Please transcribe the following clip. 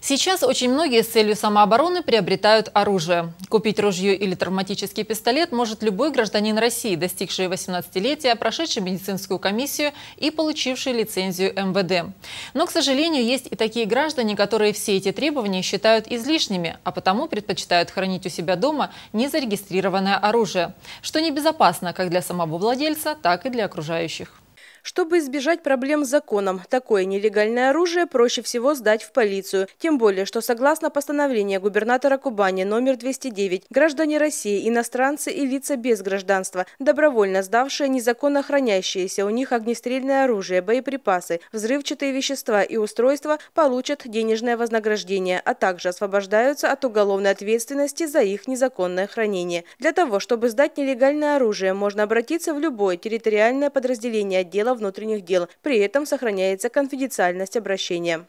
Сейчас очень многие с целью самообороны приобретают оружие. Купить ружье или травматический пистолет может любой гражданин России, достигший 18-летия, прошедший медицинскую комиссию и получивший лицензию МВД. Но, к сожалению, есть и такие граждане, которые все эти требования считают излишними, а потому предпочитают хранить у себя дома незарегистрированное оружие, что небезопасно как для самого владельца, так и для окружающих. Чтобы избежать проблем с законом, такое нелегальное оружие проще всего сдать в полицию. Тем более, что согласно постановлению губернатора Кубани номер 209, граждане России, иностранцы и лица без гражданства, добровольно сдавшие незаконно хранящиеся у них огнестрельное оружие, боеприпасы, взрывчатые вещества и устройства, получат денежное вознаграждение, а также освобождаются от уголовной ответственности за их незаконное хранение. Для того, чтобы сдать нелегальное оружие, можно обратиться в любое территориальное подразделение отдела внутренних дел. При этом сохраняется конфиденциальность обращения.